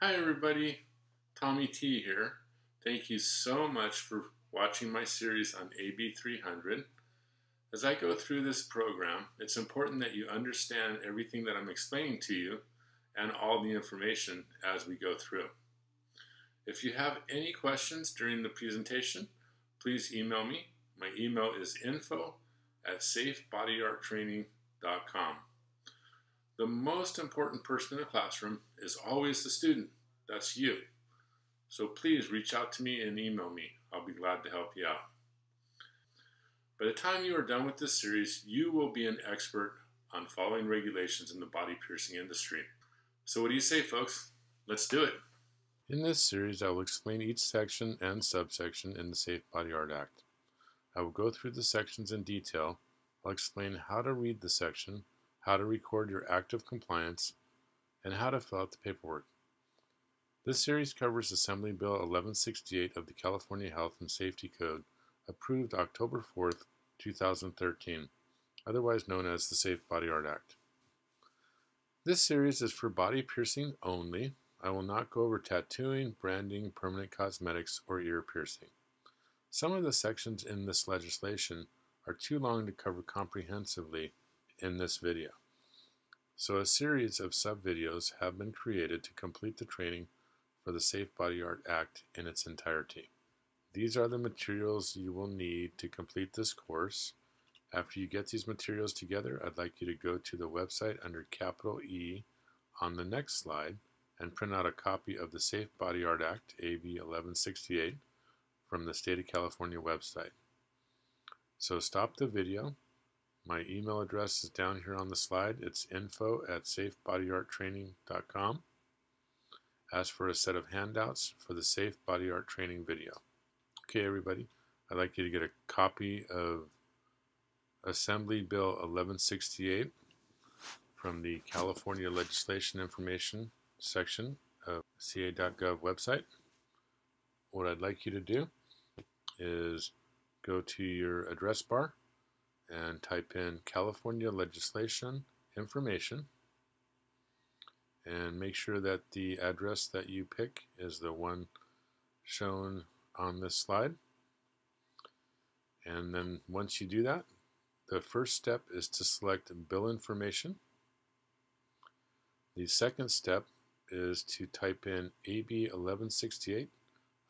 Hi everybody, Tommy T here. Thank you so much for watching my series on AB 300. As I go through this program, it's important that you understand everything that I'm explaining to you and all the information as we go through. If you have any questions during the presentation, please email me. My email is info at safebodyarttraining.com. The most important person in the classroom is always the student. That's you. So please reach out to me and email me. I'll be glad to help you out. By the time you are done with this series, you will be an expert on following regulations in the body piercing industry. So what do you say, folks? Let's do it. In this series, I will explain each section and subsection in the Safe Body Art Act. I will go through the sections in detail. I'll explain how to read the section, how to record your act of compliance, and how to fill out the paperwork. This series covers Assembly Bill 1168 of the California Health and Safety Code, approved October 4, 2013, otherwise known as the Safe Body Art Act. This series is for body piercing only. I will not go over tattooing, branding, permanent cosmetics, or ear piercing. Some of the sections in this legislation are too long to cover comprehensively in this video. So a series of sub-videos have been created to complete the training for the Safe Body Art Act in its entirety. These are the materials you will need to complete this course. After you get these materials together, I'd like you to go to the website under capital E on the next slide and print out a copy of the Safe Body Art Act, AB 1168, from the State of California website. So stop the video, my email address is down here on the slide. It's info at safebodyarttraining.com. Ask for a set of handouts for the Safe Body Art Training video. Okay, everybody, I'd like you to get a copy of Assembly Bill 1168 from the California Legislation Information section of ca.gov website. What I'd like you to do is go to your address bar and type in California legislation information and make sure that the address that you pick is the one shown on this slide. And then once you do that, the first step is to select bill information. The second step is to type in AB 1168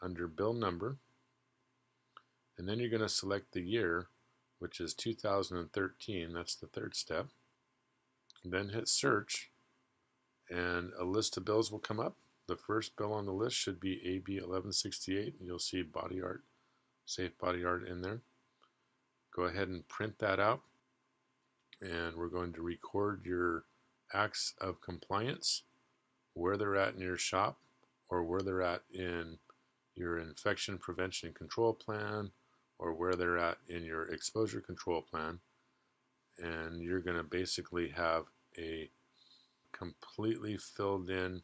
under bill number and then you're going to select the year which is 2013. That's the third step. Then hit search and a list of bills will come up. The first bill on the list should be AB 1168. You'll see body art, safe body art in there. Go ahead and print that out and we're going to record your acts of compliance, where they're at in your shop or where they're at in your infection prevention and control plan or where they're at in your exposure control plan and you're going to basically have a completely filled in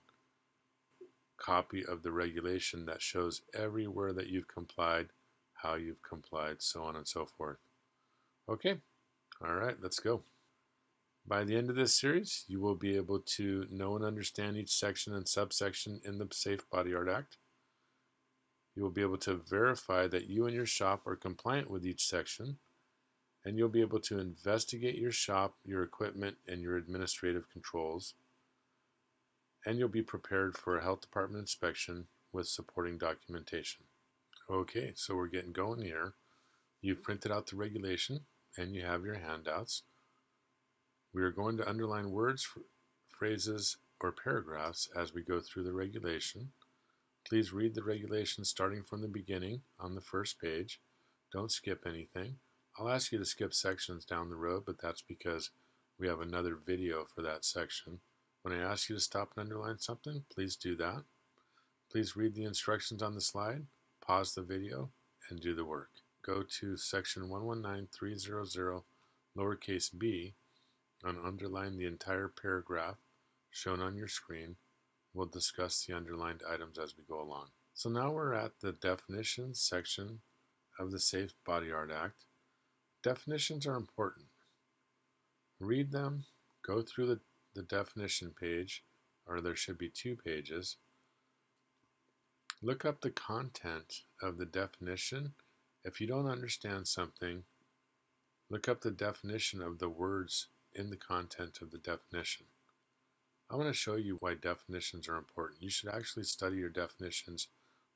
copy of the regulation that shows everywhere that you've complied, how you've complied, so on and so forth. Okay, all right, let's go. By the end of this series, you will be able to know and understand each section and subsection in the Safe Body Art Act. You will be able to verify that you and your shop are compliant with each section, and you'll be able to investigate your shop, your equipment, and your administrative controls, and you'll be prepared for a health department inspection with supporting documentation. Okay, so we're getting going here. You've printed out the regulation, and you have your handouts. We are going to underline words, phrases, or paragraphs as we go through the regulation. Please read the regulations starting from the beginning on the first page. Don't skip anything. I'll ask you to skip sections down the road, but that's because we have another video for that section. When I ask you to stop and underline something, please do that. Please read the instructions on the slide, pause the video, and do the work. Go to section 119300 lowercase b and underline the entire paragraph shown on your screen We'll discuss the underlined items as we go along. So now we're at the definitions section of the Safe Body Art Act. Definitions are important. Read them, go through the, the definition page, or there should be two pages, Look up the content of the definition. If you don't understand something, look up the definition of the words in the content of the definition. I want to show you why definitions are important. You should actually study your definitions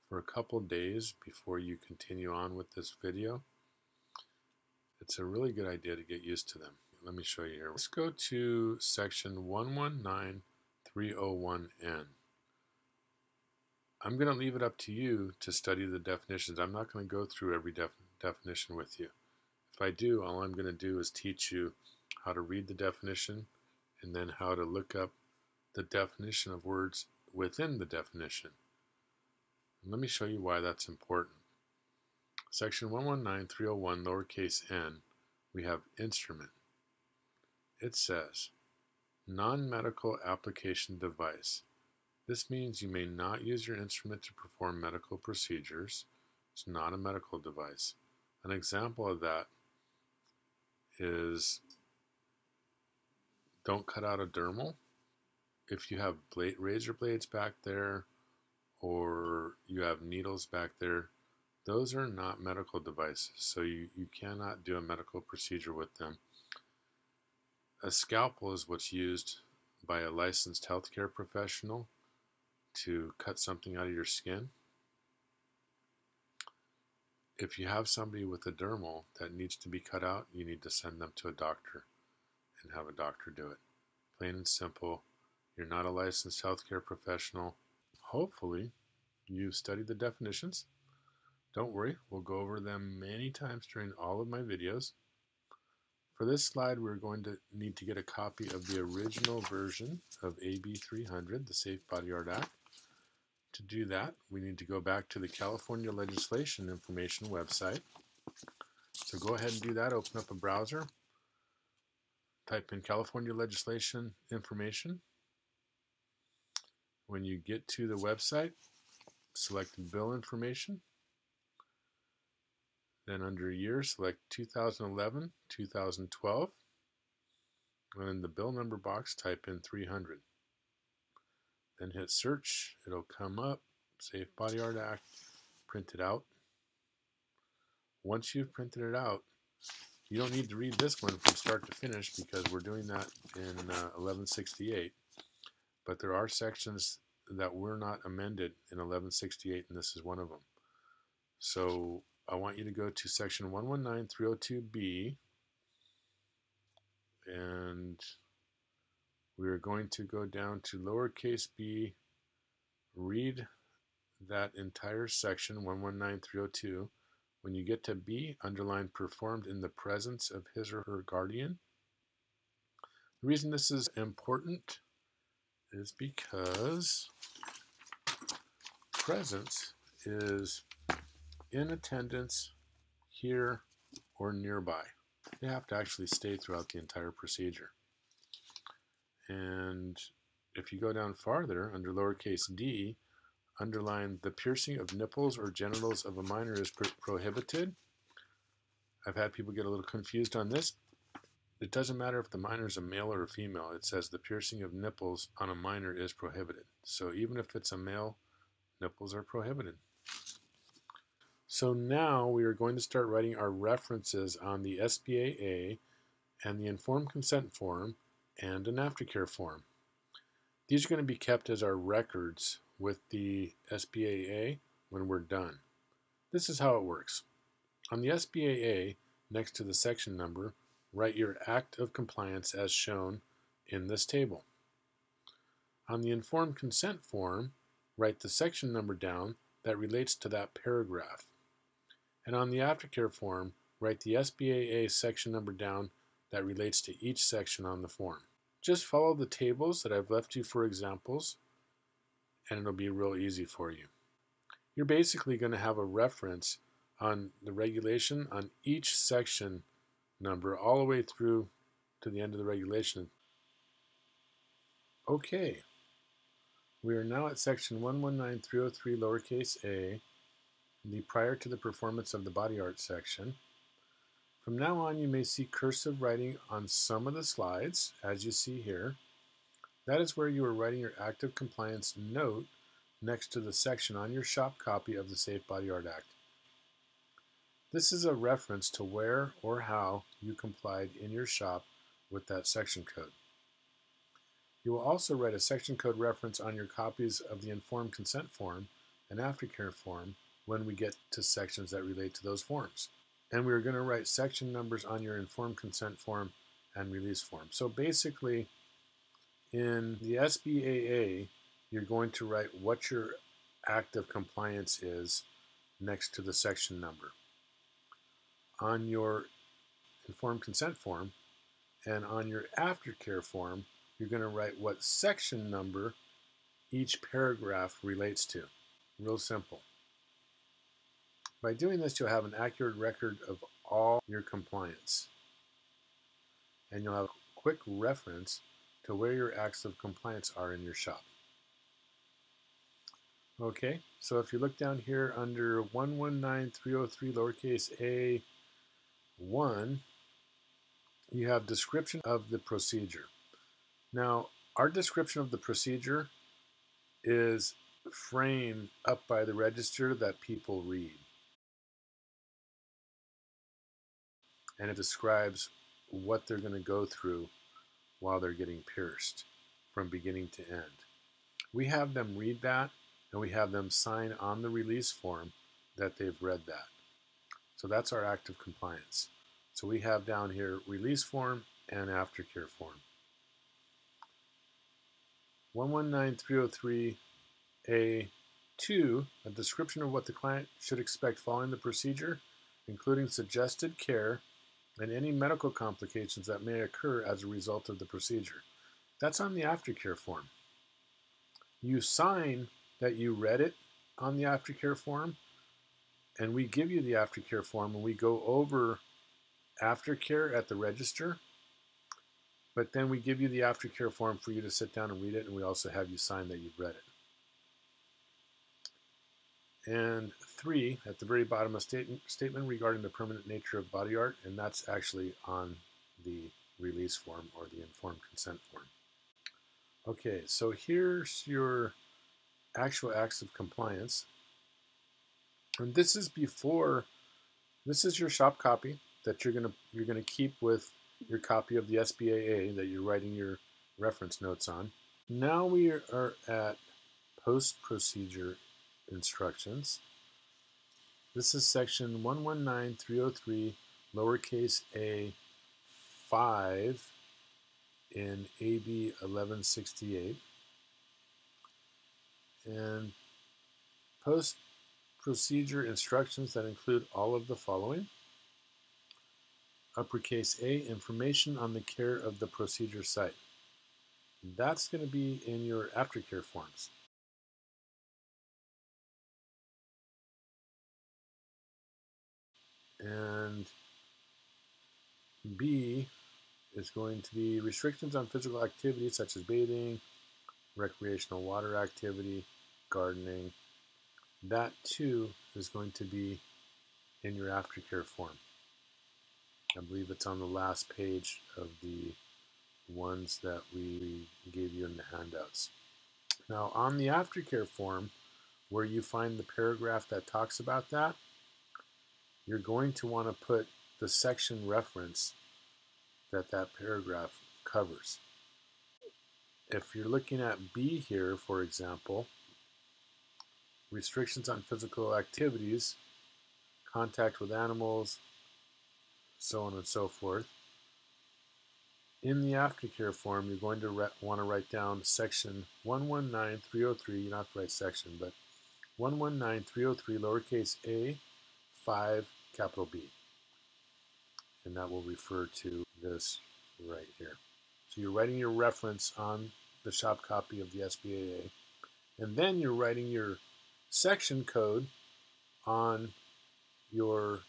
for a couple days before you continue on with this video. It's a really good idea to get used to them. Let me show you here. Let's go to section 119301N. I'm going to leave it up to you to study the definitions. I'm not going to go through every def definition with you. If I do, all I'm going to do is teach you how to read the definition and then how to look up the definition of words within the definition. And let me show you why that's important. Section 119301, lowercase n, we have instrument. It says, non-medical application device. This means you may not use your instrument to perform medical procedures. It's not a medical device. An example of that is don't cut out a dermal. If you have blade, razor blades back there or you have needles back there, those are not medical devices, so you, you cannot do a medical procedure with them. A scalpel is what's used by a licensed healthcare professional to cut something out of your skin. If you have somebody with a dermal that needs to be cut out, you need to send them to a doctor and have a doctor do it. Plain and simple. You're not a licensed healthcare professional. Hopefully, you've studied the definitions. Don't worry, we'll go over them many times during all of my videos. For this slide, we're going to need to get a copy of the original version of AB 300, the Safe Body Art Act. To do that, we need to go back to the California Legislation Information website. So go ahead and do that. Open up a browser. Type in California Legislation Information. When you get to the website, select Bill Information. Then under year, select 2011, 2012. And in the bill number box, type in 300. Then hit search. It'll come up. Safe Body Art Act. Print it out. Once you've printed it out, you don't need to read this one from start to finish because we're doing that in uh, 1168. But there are sections that were not amended in 1168, and this is one of them. So I want you to go to section 119302B and we are going to go down to lowercase b, read that entire section 119302. When you get to B, underline performed in the presence of his or her guardian. The reason this is important is because presence is in attendance here or nearby. They have to actually stay throughout the entire procedure. And if you go down farther, under lowercase d, underline the piercing of nipples or genitals of a minor is pro prohibited. I've had people get a little confused on this. It doesn't matter if the minor is a male or a female. It says the piercing of nipples on a minor is prohibited. So even if it's a male, nipples are prohibited. So now we are going to start writing our references on the SBAA and the informed consent form and an aftercare form. These are going to be kept as our records with the SBAA when we're done. This is how it works. On the SBAA, next to the section number, write your act of compliance as shown in this table. On the informed consent form, write the section number down that relates to that paragraph. And on the aftercare form, write the SBAA section number down that relates to each section on the form. Just follow the tables that I've left you for examples, and it'll be real easy for you. You're basically going to have a reference on the regulation on each section number all the way through to the end of the regulation. Okay, we are now at section 119303 lowercase a the prior to the performance of the body art section. From now on, you may see cursive writing on some of the slides, as you see here. That is where you are writing your active compliance note next to the section on your shop copy of the Safe Body Art Act. This is a reference to where or how you complied in your shop with that section code. You will also write a section code reference on your copies of the informed consent form and aftercare form when we get to sections that relate to those forms. And we're going to write section numbers on your informed consent form and release form. So basically, in the SBAA, you're going to write what your act of compliance is next to the section number. On your informed consent form and on your aftercare form, you're going to write what section number each paragraph relates to. Real simple. By doing this, you'll have an accurate record of all your compliance. And you'll have a quick reference to where your acts of compliance are in your shop. Okay, so if you look down here under 119303 lowercase a 1, you have description of the procedure. Now, our description of the procedure is framed up by the register that people read. And it describes what they're going to go through while they're getting pierced from beginning to end. We have them read that and we have them sign on the release form that they've read that. So that's our act of compliance. So we have down here release form and aftercare form. 119303A2, a description of what the client should expect following the procedure, including suggested care and any medical complications that may occur as a result of the procedure. That's on the aftercare form. You sign that you read it on the aftercare form, and we give you the aftercare form and we go over aftercare at the register. But then we give you the aftercare form for you to sit down and read it, and we also have you sign that you've read it. And three, at the very bottom, a statement, statement regarding the permanent nature of body art, and that's actually on the release form or the informed consent form. Okay, so here's your actual acts of compliance. And this is before, this is your shop copy that you're gonna you're gonna keep with your copy of the SBAA that you're writing your reference notes on. Now we are at post procedure instructions. This is section 119303 lowercase a 5 in AB 1168 and post procedure instructions that include all of the following. Uppercase A, information on the care of the procedure site. That's going to be in your aftercare forms. And B is going to be restrictions on physical activities such as bathing, recreational water activity, gardening. That too is going to be in your aftercare form. I believe it's on the last page of the ones that we gave you in the handouts. Now on the aftercare form, where you find the paragraph that talks about that, you're going to want to put the section reference that that paragraph covers. If you're looking at B here, for example, restrictions on physical activities, contact with animals, so on and so forth. In the aftercare form, you're going to want to write down section 119303, you don't have to write section, but 119303 lowercase a 5 capital B. And that will refer to this right here. So you're writing your reference on the shop copy of the SBAA, and then you're writing your section code on your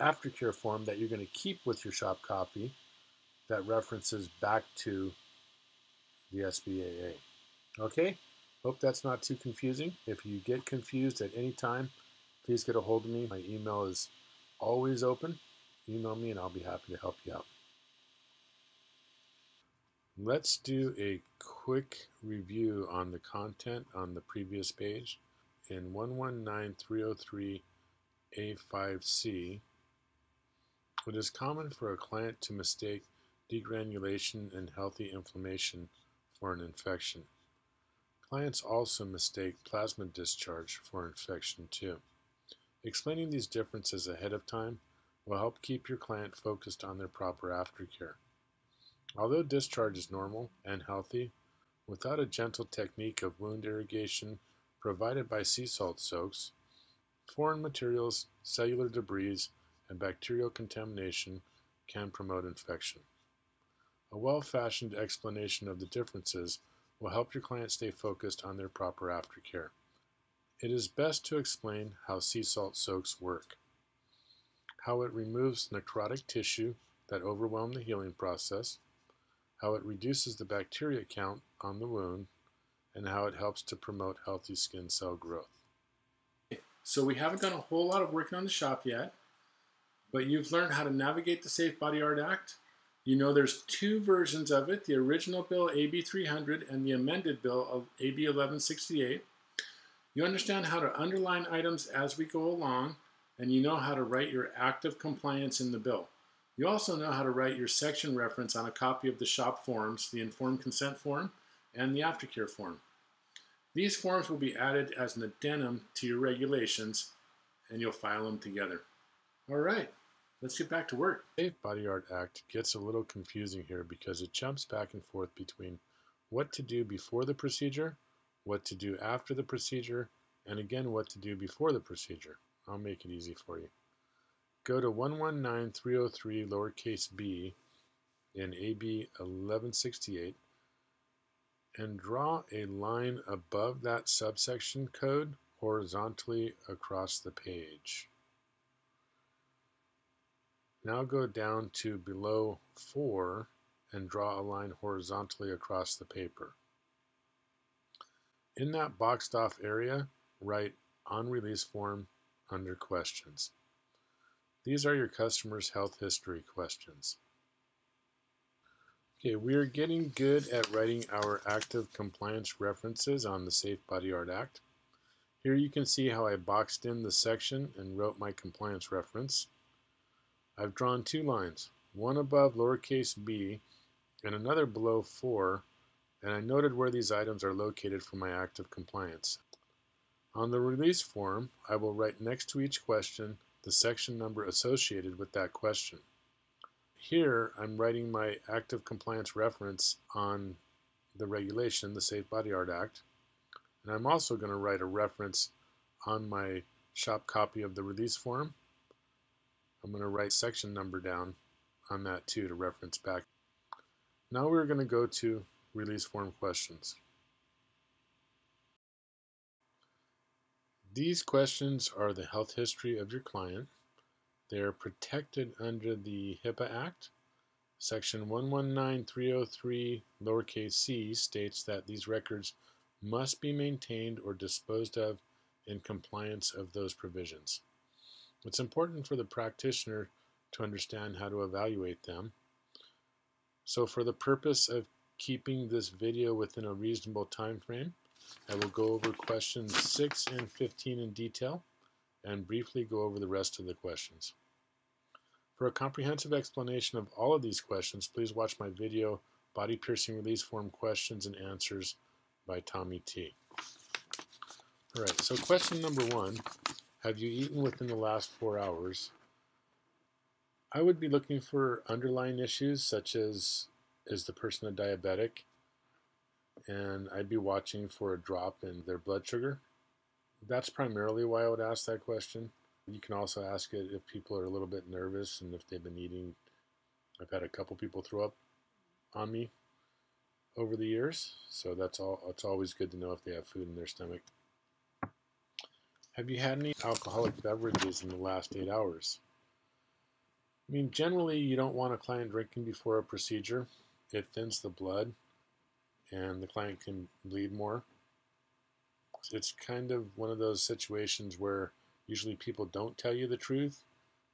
aftercare form that you're going to keep with your shop copy that references back to the SBAA. Okay, hope that's not too confusing. If you get confused at any time, please get a hold of me. My email is always open. Email me and I'll be happy to help you out. Let's do a quick review on the content on the previous page. In 119303A5C, it is common for a client to mistake degranulation and healthy inflammation for an infection. Clients also mistake plasma discharge for infection too. Explaining these differences ahead of time will help keep your client focused on their proper aftercare. Although discharge is normal and healthy, without a gentle technique of wound irrigation provided by sea salt soaks, foreign materials, cellular debris, and bacterial contamination can promote infection. A well-fashioned explanation of the differences will help your client stay focused on their proper aftercare. It is best to explain how sea salt soaks work, how it removes necrotic tissue that overwhelm the healing process, how it reduces the bacteria count on the wound, and how it helps to promote healthy skin cell growth. Eh, so we haven't done a whole lot of working on the shop yet, but you've learned how to navigate the Safe Body Art Act. You know there's two versions of it, the original bill AB 300 and the amended bill of AB 1168. You understand how to underline items as we go along, and you know how to write your active compliance in the bill. You also know how to write your section reference on a copy of the shop forms, the informed consent form and the aftercare form. These forms will be added as an addendum to your regulations and you'll file them together. All right, let's get back to work. Safe Body Art Act gets a little confusing here because it jumps back and forth between what to do before the procedure, what to do after the procedure, and again what to do before the procedure. I'll make it easy for you. Go to 119303 lowercase b in AB 1168 and draw a line above that subsection code horizontally across the page. Now go down to below 4 and draw a line horizontally across the paper. In that boxed off area, write on release form under questions. These are your customer's health history questions. Okay, we are getting good at writing our active compliance references on the Safe Body Art Act. Here you can see how I boxed in the section and wrote my compliance reference. I've drawn two lines, one above lowercase b and another below 4, and I noted where these items are located for my active compliance. On the release form, I will write next to each question the section number associated with that question. Here, I'm writing my active compliance reference on the regulation, the Safe Body Art Act, and I'm also going to write a reference on my shop copy of the release form. I'm going to write section number down on that too to reference back. Now we're going to go to release form questions. These questions are the health history of your client. They are protected under the HIPAA Act. Section 119303 lowercase c states that these records must be maintained or disposed of in compliance of those provisions. It's important for the practitioner to understand how to evaluate them. So for the purpose of keeping this video within a reasonable time frame, I will go over questions 6 and 15 in detail and briefly go over the rest of the questions. For a comprehensive explanation of all of these questions, please watch my video, Body Piercing Release Form Questions and Answers by Tommy T. Alright, so question number one, have you eaten within the last four hours? I would be looking for underlying issues such as, is the person a diabetic? and I'd be watching for a drop in their blood sugar. That's primarily why I would ask that question. You can also ask it if people are a little bit nervous and if they've been eating. I've had a couple people throw up on me over the years, so that's all. It's always good to know if they have food in their stomach. Have you had any alcoholic beverages in the last eight hours? I mean, generally, you don't want a client drinking before a procedure. It thins the blood and the client can bleed more. It's kind of one of those situations where usually people don't tell you the truth,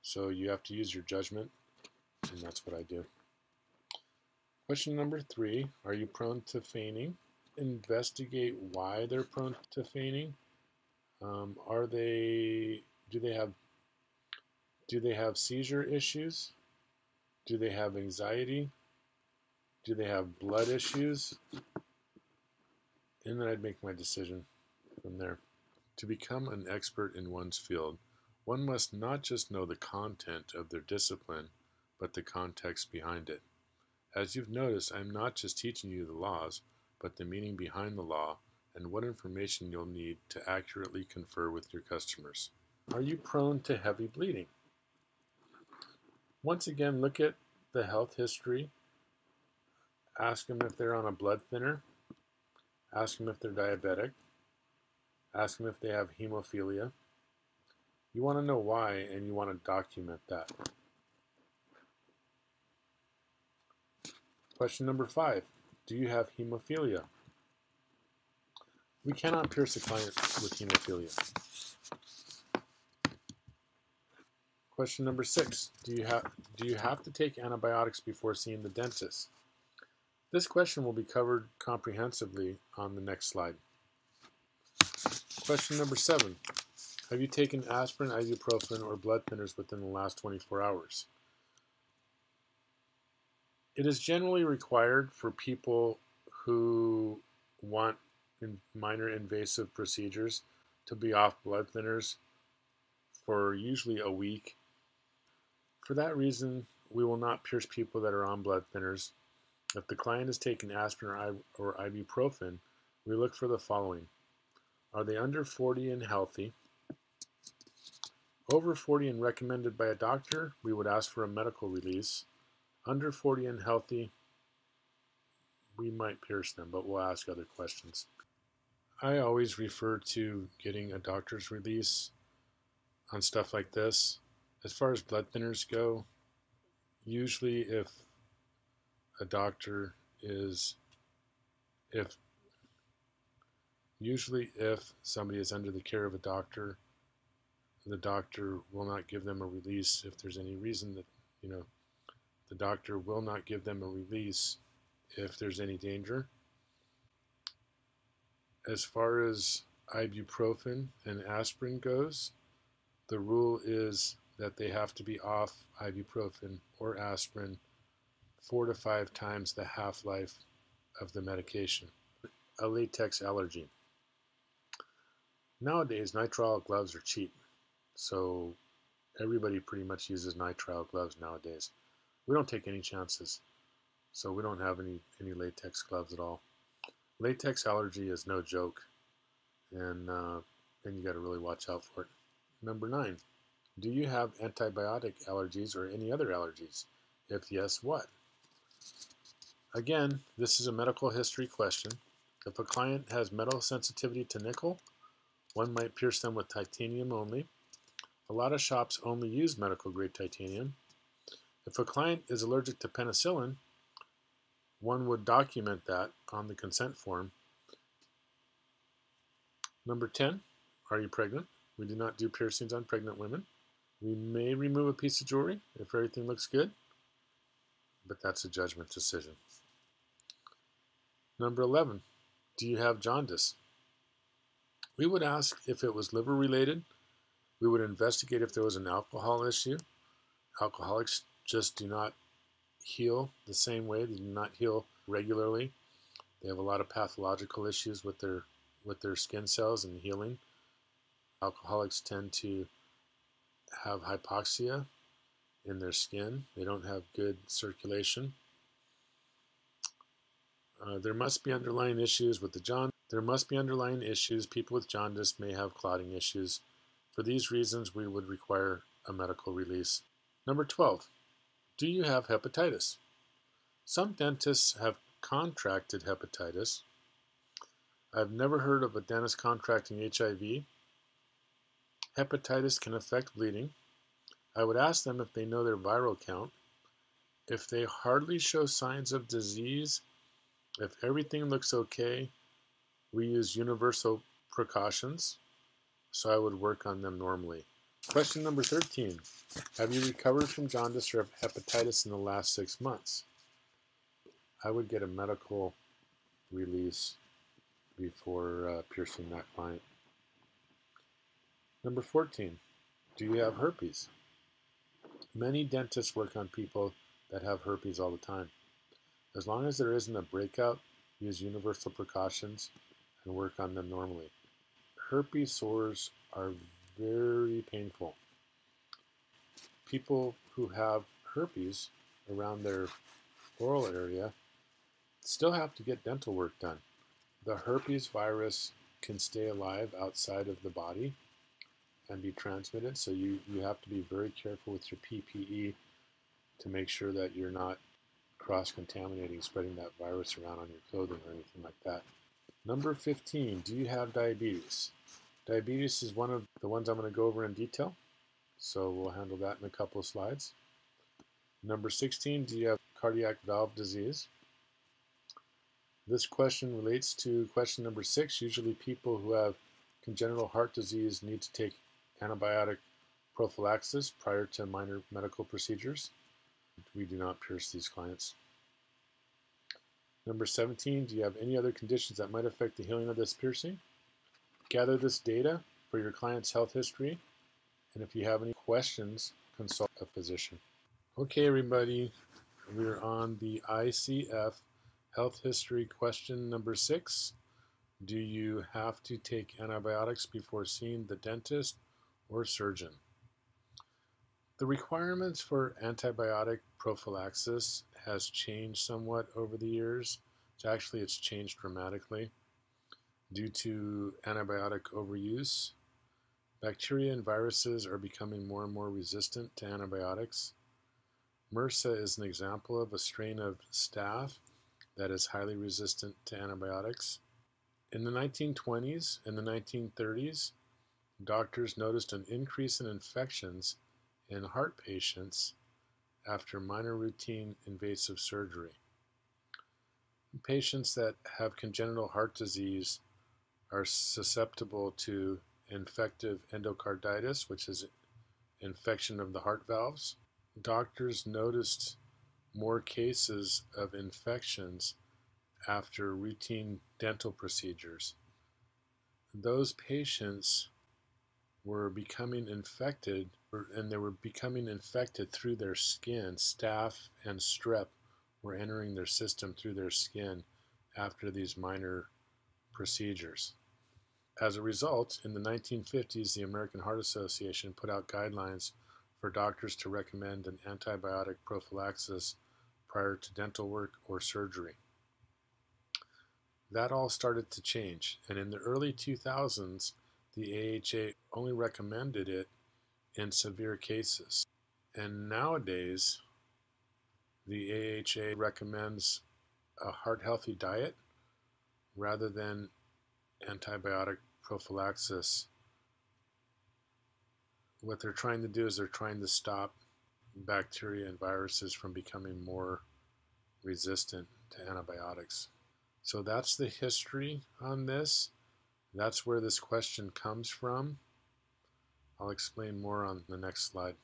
so you have to use your judgment, and that's what I do. Question number three Are you prone to feigning? Investigate why they're prone to feigning. Um, are they, do they have, do they have seizure issues? Do they have anxiety? Do they have blood issues? And then I'd make my decision from there. To become an expert in one's field, one must not just know the content of their discipline, but the context behind it. As you've noticed, I'm not just teaching you the laws, but the meaning behind the law and what information you'll need to accurately confer with your customers. Are you prone to heavy bleeding? Once again, look at the health history. Ask them if they're on a blood thinner. Ask them if they're diabetic. Ask them if they have hemophilia. You want to know why and you want to document that. Question number five Do you have hemophilia? We cannot pierce a client with hemophilia. Question number six: Do you have do you have to take antibiotics before seeing the dentist? This question will be covered comprehensively on the next slide. Question number seven: Have you taken aspirin, ibuprofen, or blood thinners within the last 24 hours? It is generally required for people who want in minor invasive procedures to be off blood thinners for usually a week for that reason, we will not pierce people that are on blood thinners. If the client is taking aspirin or ibuprofen, we look for the following. Are they under 40 and healthy? Over 40 and recommended by a doctor, we would ask for a medical release. Under 40 and healthy, we might pierce them, but we'll ask other questions. I always refer to getting a doctor's release on stuff like this as far as blood thinners go, usually if a doctor is if usually if somebody is under the care of a doctor the doctor will not give them a release if there's any reason that you know the doctor will not give them a release if there's any danger as far as ibuprofen and aspirin goes the rule is that they have to be off ibuprofen or aspirin four to five times the half-life of the medication. A latex allergy. Nowadays, nitrile gloves are cheap, so everybody pretty much uses nitrile gloves nowadays. We don't take any chances, so we don't have any, any latex gloves at all. Latex allergy is no joke, and, uh, you got to really watch out for it. Number nine, do you have antibiotic allergies or any other allergies? If yes, what? Again, this is a medical history question. If a client has metal sensitivity to nickel, one might pierce them with titanium only. A lot of shops only use medical grade titanium. If a client is allergic to penicillin, one would document that on the consent form. Number 10, are you pregnant? We do not do piercings on pregnant women. We may remove a piece of jewelry if everything looks good, but that's a judgment decision. Number 11, do you have jaundice? We would ask if it was liver related. We would investigate if there was an alcohol issue. Alcoholics just do not heal the same way. They do not heal regularly. They have a lot of pathological issues with their with their skin cells and healing. Alcoholics tend to have hypoxia in their skin. They don't have good circulation. Uh, there must be underlying issues with the jaundice. There must be underlying issues. People with jaundice may have clotting issues. For these reasons, we would require a medical release. Number 12. Do you have hepatitis? Some dentists have contracted hepatitis. I've never heard of a dentist contracting HIV. Hepatitis can affect bleeding. I would ask them if they know their viral count. If they hardly show signs of disease, if everything looks okay, we use universal precautions, so I would work on them normally. Question number 13. Have you recovered from jaundice or hepatitis in the last six months? I would get a medical release before uh, piercing that client. Number 14, do you have herpes? Many dentists work on people that have herpes all the time. As long as there isn't a breakout, use universal precautions and work on them normally. Herpes sores are very painful. People who have herpes around their oral area still have to get dental work done. The herpes virus can stay alive outside of the body and be transmitted, so you, you have to be very careful with your PPE to make sure that you're not cross-contaminating, spreading that virus around on your clothing or anything like that. Number 15, do you have diabetes? Diabetes is one of the ones I'm going to go over in detail, so we'll handle that in a couple of slides. Number 16, do you have cardiac valve disease? This question relates to question number six. Usually people who have congenital heart disease need to take antibiotic prophylaxis prior to minor medical procedures. We do not pierce these clients. Number 17, do you have any other conditions that might affect the healing of this piercing? Gather this data for your client's health history, and if you have any questions, consult a physician. Okay, everybody, we're on the ICF health history question number six. Do you have to take antibiotics before seeing the dentist or surgeon? The requirements for antibiotic prophylaxis has changed somewhat over the years. It's actually, it's changed dramatically due to antibiotic overuse. Bacteria and viruses are becoming more and more resistant to antibiotics. MRSA is an example of a strain of staph that is highly resistant to antibiotics. In the 1920s and the 1930s, doctors noticed an increase in infections in heart patients after minor routine invasive surgery. Patients that have congenital heart disease are susceptible to infective endocarditis, which is infection of the heart valves. Doctors noticed more cases of infections after routine dental procedures. Those patients were becoming infected and they were becoming infected through their skin. Staph and strep were entering their system through their skin after these minor procedures. As a result, in the 1950s, the American Heart Association put out guidelines for doctors to recommend an antibiotic prophylaxis prior to dental work or surgery. That all started to change, and in the early 2000s, the AHA only recommended it in severe cases. And nowadays, the AHA recommends a heart healthy diet rather than antibiotic prophylaxis. What they're trying to do is they're trying to stop bacteria and viruses from becoming more resistant to antibiotics. So that's the history on this. That's where this question comes from. I'll explain more on the next slide.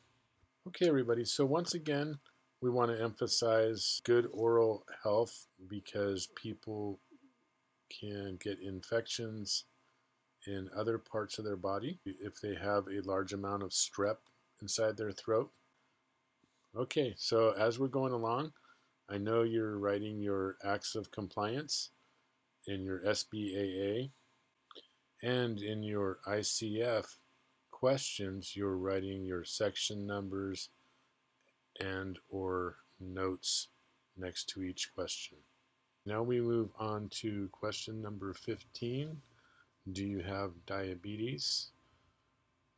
Okay, everybody, so once again, we want to emphasize good oral health because people can get infections in other parts of their body if they have a large amount of strep inside their throat. Okay, so as we're going along, I know you're writing your acts of compliance in your SBAA and in your ICF questions, you're writing your section numbers and or notes next to each question. Now we move on to question number 15. Do you have diabetes?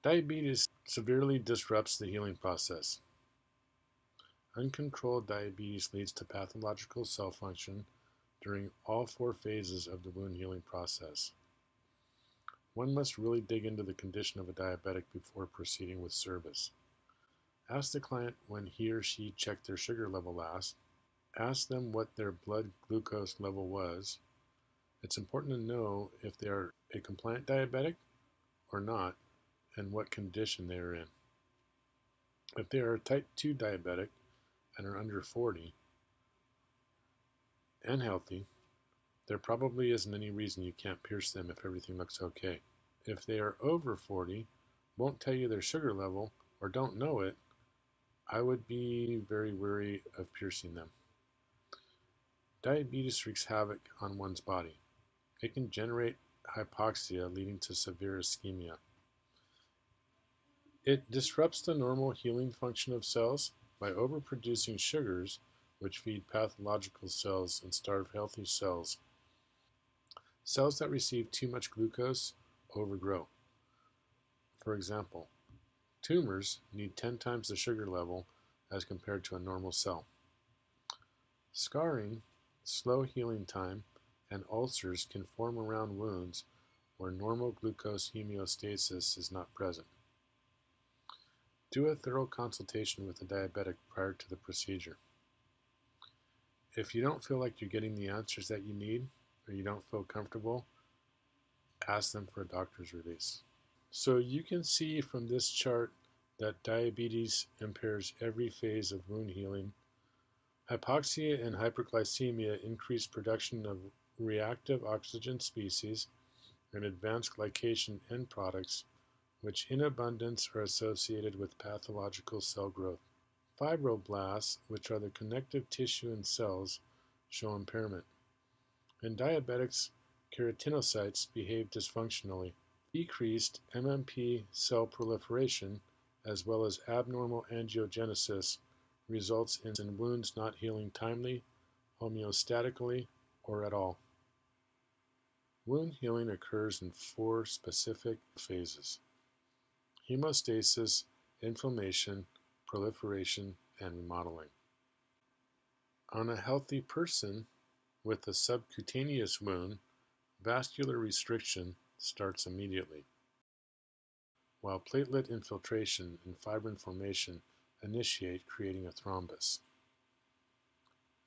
Diabetes severely disrupts the healing process. Uncontrolled diabetes leads to pathological cell function during all four phases of the wound healing process. One must really dig into the condition of a diabetic before proceeding with service. Ask the client when he or she checked their sugar level last. Ask them what their blood glucose level was. It's important to know if they are a compliant diabetic or not and what condition they are in. If they are a type 2 diabetic, and are under 40, and healthy, there probably isn't any reason you can't pierce them if everything looks okay. If they are over 40, won't tell you their sugar level, or don't know it, I would be very wary of piercing them. Diabetes wreaks havoc on one's body. It can generate hypoxia, leading to severe ischemia. It disrupts the normal healing function of cells by overproducing sugars, which feed pathological cells and starve healthy cells. Cells that receive too much glucose overgrow. For example, tumors need 10 times the sugar level as compared to a normal cell. Scarring, slow healing time, and ulcers can form around wounds where normal glucose homeostasis is not present. Do a thorough consultation with a diabetic prior to the procedure. If you don't feel like you're getting the answers that you need or you don't feel comfortable, ask them for a doctor's release. So you can see from this chart that diabetes impairs every phase of wound healing. Hypoxia and hyperglycemia increase production of reactive oxygen species and advanced glycation end products which in abundance are associated with pathological cell growth. Fibroblasts, which are the connective tissue in cells, show impairment. In diabetics, keratinocytes behave dysfunctionally. Decreased MMP cell proliferation, as well as abnormal angiogenesis, results in wounds not healing timely, homeostatically, or at all. Wound healing occurs in four specific phases hemostasis, inflammation, proliferation, and remodeling. On a healthy person with a subcutaneous wound, vascular restriction starts immediately, while platelet infiltration and fibrin formation initiate creating a thrombus.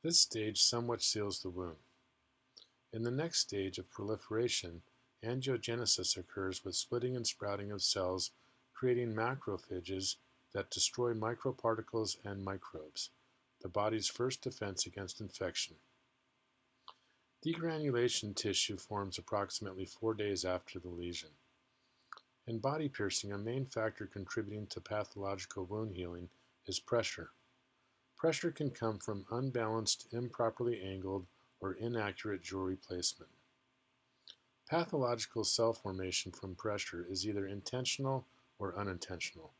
This stage somewhat seals the wound. In the next stage of proliferation, angiogenesis occurs with splitting and sprouting of cells creating macrophages that destroy microparticles and microbes, the body's first defense against infection. Degranulation tissue forms approximately four days after the lesion. In body piercing, a main factor contributing to pathological wound healing is pressure. Pressure can come from unbalanced, improperly angled, or inaccurate jewelry placement. Pathological cell formation from pressure is either intentional or unintentional.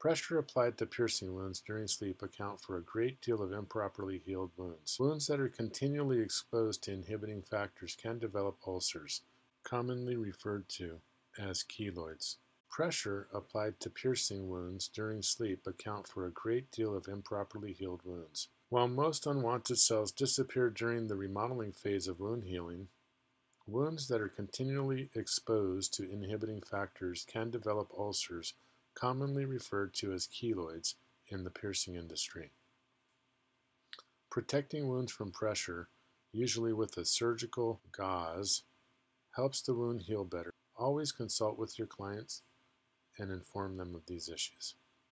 Pressure applied to piercing wounds during sleep account for a great deal of improperly healed wounds. Wounds that are continually exposed to inhibiting factors can develop ulcers, commonly referred to as keloids. Pressure applied to piercing wounds during sleep account for a great deal of improperly healed wounds. While most unwanted cells disappear during the remodeling phase of wound healing, Wounds that are continually exposed to inhibiting factors can develop ulcers, commonly referred to as keloids in the piercing industry. Protecting wounds from pressure, usually with a surgical gauze, helps the wound heal better. Always consult with your clients and inform them of these issues.